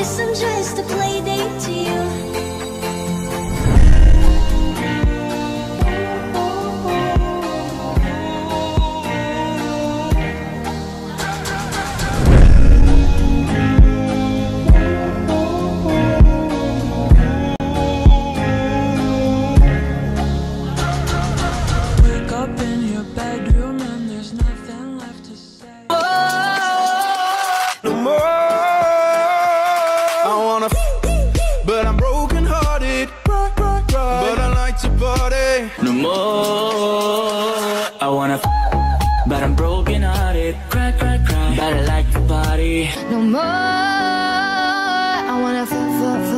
isn't just a play date to you. no more. I wanna, but I'm broken hearted. Cry, cry, cry. But I like the body. No more. I wanna.